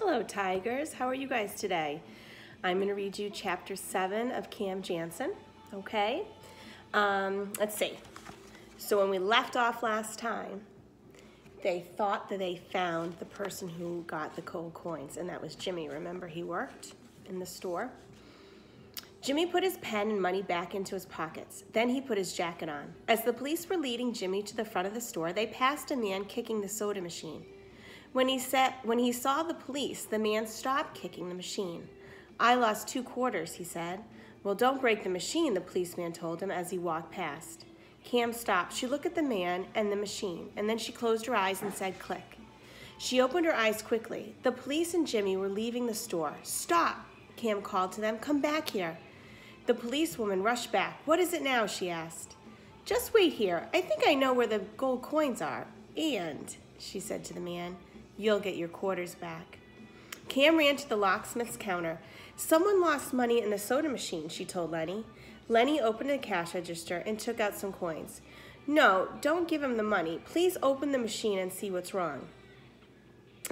Hello, Tigers. How are you guys today? I'm going to read you chapter 7 of Cam Jansen, okay? Um, let's see. So when we left off last time, they thought that they found the person who got the gold coins, and that was Jimmy. Remember, he worked in the store? Jimmy put his pen and money back into his pockets. Then he put his jacket on. As the police were leading Jimmy to the front of the store, they passed a man kicking the soda machine. When he, said, when he saw the police, the man stopped kicking the machine. I lost two quarters, he said. Well, don't break the machine, the policeman told him as he walked past. Cam stopped. She looked at the man and the machine, and then she closed her eyes and said, click. She opened her eyes quickly. The police and Jimmy were leaving the store. Stop, Cam called to them. Come back here. The policewoman rushed back. What is it now? she asked. Just wait here. I think I know where the gold coins are. And, she said to the man, you'll get your quarters back. Cam ran to the locksmith's counter. Someone lost money in the soda machine, she told Lenny. Lenny opened the cash register and took out some coins. No, don't give him the money. Please open the machine and see what's wrong.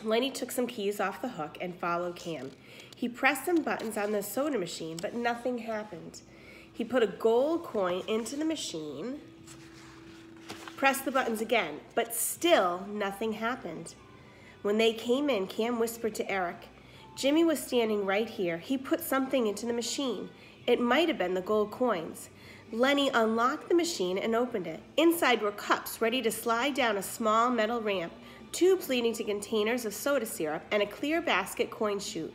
Lenny took some keys off the hook and followed Cam. He pressed some buttons on the soda machine, but nothing happened. He put a gold coin into the machine, pressed the buttons again, but still nothing happened. When they came in, Cam whispered to Eric, Jimmy was standing right here. He put something into the machine. It might have been the gold coins. Lenny unlocked the machine and opened it. Inside were cups ready to slide down a small metal ramp, tubes leading to containers of soda syrup, and a clear basket coin chute.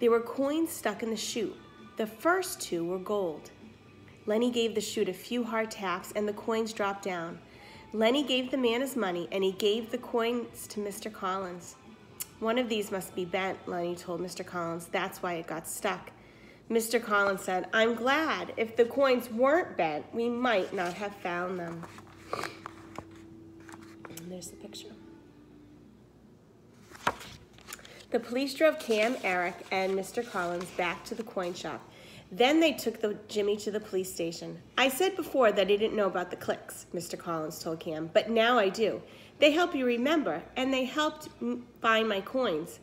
There were coins stuck in the chute. The first two were gold. Lenny gave the chute a few hard taps and the coins dropped down. Lenny gave the man his money and he gave the coins to Mr. Collins. One of these must be bent, Lenny told Mr. Collins. That's why it got stuck. Mr. Collins said, I'm glad. If the coins weren't bent, we might not have found them. And there's the picture. The police drove Cam, Eric, and Mr. Collins back to the coin shop. Then they took the Jimmy to the police station. I said before that I didn't know about the clicks, Mr. Collins told Cam, but now I do. They help you remember, and they helped find my coins.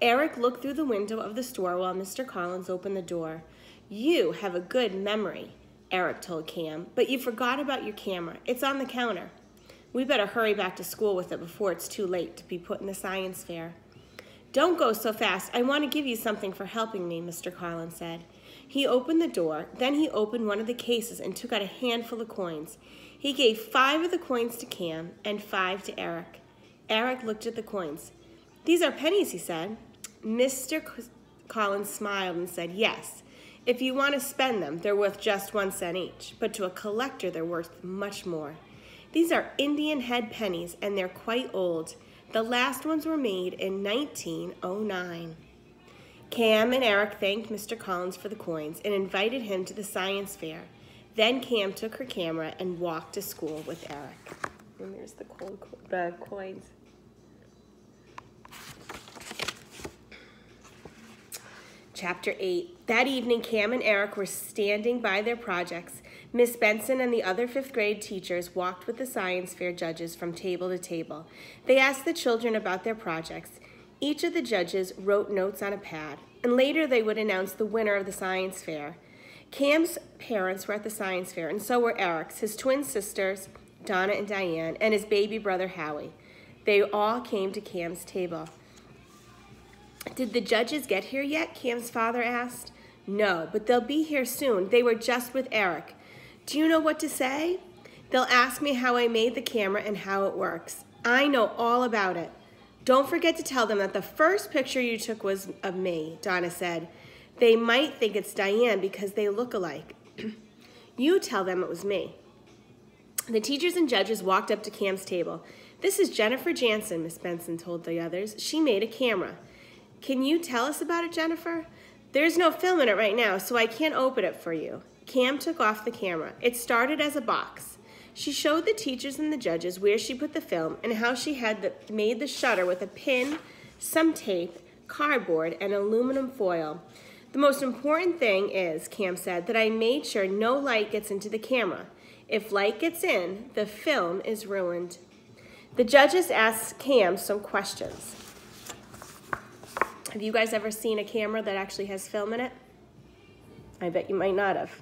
Eric looked through the window of the store while Mr. Collins opened the door. You have a good memory, Eric told Cam, but you forgot about your camera. It's on the counter. We better hurry back to school with it before it's too late to be put in the science fair. Don't go so fast. I want to give you something for helping me, Mr. Collins said. He opened the door, then he opened one of the cases and took out a handful of coins. He gave five of the coins to Cam and five to Eric. Eric looked at the coins. These are pennies, he said. Mr. Collins smiled and said, Yes. If you want to spend them, they're worth just one cent each, but to a collector, they're worth much more. These are Indian head pennies, and they're quite old. The last ones were made in 1909. Cam and Eric thanked Mr. Collins for the coins and invited him to the science fair. Then Cam took her camera and walked to school with Eric. And there's the, cold, the coins. Chapter 8. That evening, Cam and Eric were standing by their projects. Miss Benson and the other fifth grade teachers walked with the science fair judges from table to table. They asked the children about their projects. Each of the judges wrote notes on a pad, and later they would announce the winner of the science fair. Cam's parents were at the science fair, and so were Eric's, his twin sisters, Donna and Diane, and his baby brother, Howie. They all came to Cam's table. Did the judges get here yet? Cam's father asked. No, but they'll be here soon. They were just with Eric. Do you know what to say? They'll ask me how I made the camera and how it works. I know all about it. Don't forget to tell them that the first picture you took was of me, Donna said. They might think it's Diane because they look alike. you tell them it was me. The teachers and judges walked up to Cam's table. This is Jennifer Jansen, Miss Benson told the others. She made a camera. Can you tell us about it, Jennifer? There's no film in it right now, so I can't open it for you. Cam took off the camera. It started as a box. She showed the teachers and the judges where she put the film and how she had the, made the shutter with a pin, some tape, cardboard, and aluminum foil. The most important thing is, Cam said, that I made sure no light gets into the camera. If light gets in, the film is ruined. The judges asked Cam some questions. Have you guys ever seen a camera that actually has film in it? I bet you might not have.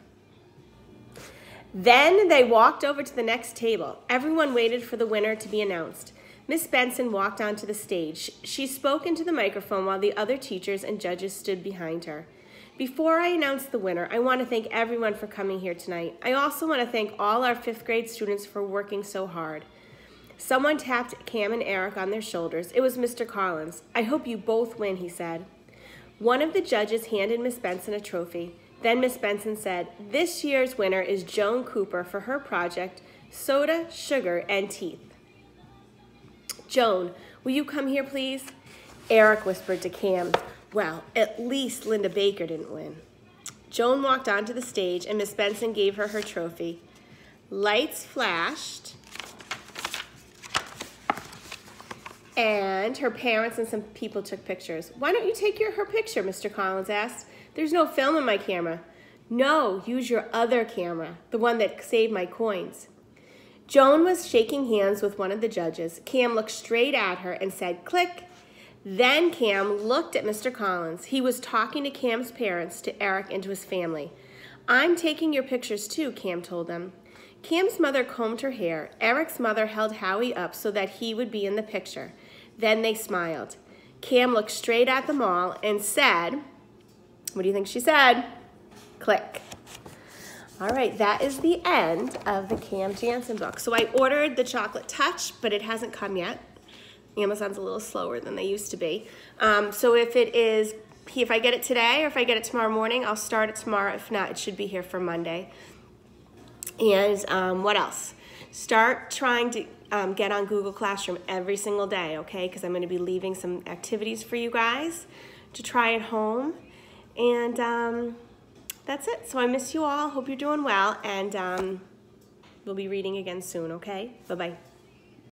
Then they walked over to the next table. Everyone waited for the winner to be announced. Miss Benson walked onto the stage. She spoke into the microphone while the other teachers and judges stood behind her. Before I announce the winner, I want to thank everyone for coming here tonight. I also want to thank all our fifth grade students for working so hard. Someone tapped Cam and Eric on their shoulders. It was Mr. Collins. I hope you both win, he said. One of the judges handed Miss Benson a trophy. Then Miss Benson said, This year's winner is Joan Cooper for her project, Soda, Sugar, and Teeth. Joan, will you come here, please? Eric whispered to Cam. Well, at least Linda Baker didn't win. Joan walked onto the stage and Miss Benson gave her her trophy. Lights flashed and her parents and some people took pictures. Why don't you take your, her picture, Mr. Collins asked. There's no film in my camera. No, use your other camera, the one that saved my coins. Joan was shaking hands with one of the judges. Cam looked straight at her and said, click. Then Cam looked at Mr. Collins. He was talking to Cam's parents, to Eric, and to his family. I'm taking your pictures too, Cam told them. Cam's mother combed her hair. Eric's mother held Howie up so that he would be in the picture. Then they smiled. Cam looked straight at them all and said, what do you think she said? Click. All right, that is the end of the Cam Jansen book. So I ordered the Chocolate Touch, but it hasn't come yet. Amazon's a little slower than they used to be. Um, so if it is, if I get it today or if I get it tomorrow morning, I'll start it tomorrow. If not, it should be here for Monday. And um, what else? Start trying to um, get on Google Classroom every single day, okay? Because I'm going to be leaving some activities for you guys to try at home. And um, that's it. So I miss you all. Hope you're doing well. And um, we'll be reading again soon, okay? Bye-bye.